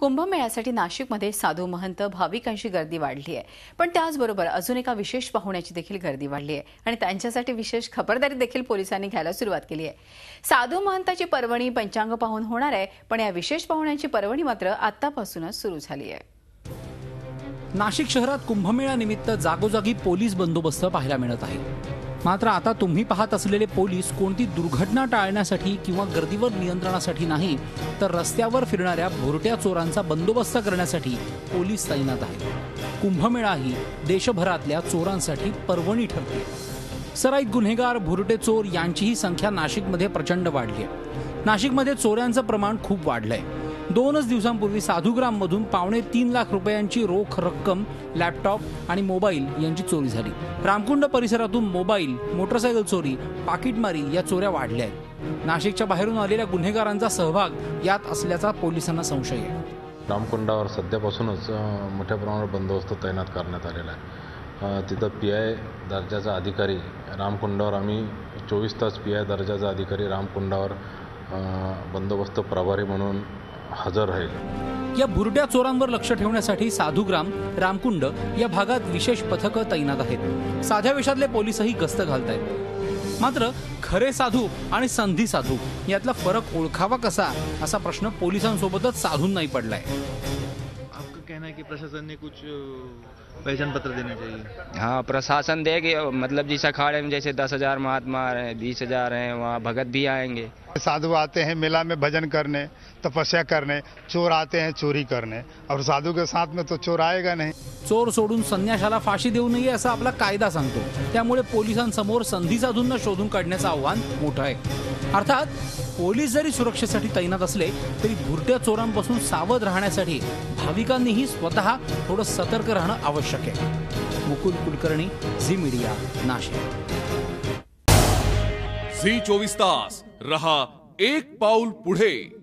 कुंभमेळ्यासाठी नाशिकमध्ये साधू महंत भाविकांची गर्दी वाढली आहे. पण त्याचबरोबर अजून एका विशेष पाहुण्याची देखील गर्दी वाढली आहे आणि त्यांच्यासाठी विशेष खबरदारी देखील पोलिसांनी घ्यायला सुरुवात केली आहे. साधू महंताची पर्वणी पंचांग पाहून होणार आहे पण या विशेष पाहुण्यांची पर्वणी मात्र आतापासूनच सुरू झाली आहे. नाशिक शहरात कुंभमेळ्यानिमित्त जागोजागी पोलीस बंदोबस्त पाहायला मिळत आहे. मात्र आता तुम्ही पाहत असलेले पोलीस कोणती दुर्घटना टाळण्यासाठी किंवा गर्दीवर नियंत्रणासाठी नाही तर रस्त्यावर फिरणाऱ्या भोरट्या चोरांचा बंदोबस्त करण्यासाठी पोलीस तैनात आहेत. कुंभमेळा ही देशभरातल्या चोरांसाठी पर्वणी ठरते. सराईत गुन्हेगार भुरटे चोर यांचीही संख्या नाशिकमध्ये प्रचंड वाढली आहे. नाशिकमध्ये चोऱ्यांचं प्रमाण खूप वाढलंय. दोनच दिवसांपूर्वी साधुग्राममधून पावणे तीन लाख रुपयांची रोख रक्कम लॅपटॉप आणि मोबाईल यांची चोरी झाली. रामकुंड परिसरातून मोबाईल मोटरसायकल चोरी पाकिटमारी या चोऱ्या वाढल्या आहेत. नाशिकच्या बाहेरून आलेल्या गुन्हेगारांचा सहभाग यात असल्याचा पोलिसांना संशय आहे. रामकुंडावर सध्यापासूनच मोठ्या प्रमाणावर बंदोबस्त तैनात करण्यात आलेला आहे. तिथं पी आय दर्जाचा अधिकारी रामकुंडावर आम्ही चोवीस तास पी आय दर्जाचा अधिकारी रामकुंडावर बंदोबस्त प्रभारी म्हणून हजर राहील. या बुरड्या चोरांवर लक्ष ठेवण्यासाठी साधुग्राम रामकुंड या भागात विशेष पथकं तैनात आहेत. साध्या वेशातले पोलीसही गस्त घालत आहेत मात्र खरे साधू आणि संधी साधू यातला फरक ओळखावा कसा असा प्रश्न पोलिसांसोबतच साधूंनाही पडलाय. कि प्रशासन ने कुछ पहचान पत्र देना चाहिए? हाँ प्रशासन देगी मतलब जिस अखाड़े में जैसे दस हज़ार महात्मा हैं बीस हज़ार हैं वहाँ भगत भी आएँगे। साधु आते हैं मेला में भजन करने तपस्या करने चोर आते हैं चोरी करने। और साधु के साथ में तो चोर आएगा नहीं। चोर सोडून संन्याशाला फाशी देऊ नये असा आपला कायदा सांगतो. त्यामुळे पोलिसांसमोर संधी साधूंना शोधून काढण्याचं आव्हान मोठं आहे. अर्थात पोलीस जरी सुरक्षेसाठी तैनात असले तरी भुरट्या चोरांपासून सावध राहण्यासाठी भाविकांनीही स्वतः थोडं सतर्क राहणं आवश्यक आहे. Mukul Kulkarni Zee media Nashik. Zee चोवीस तास. रहा एक पाऊल पुढे.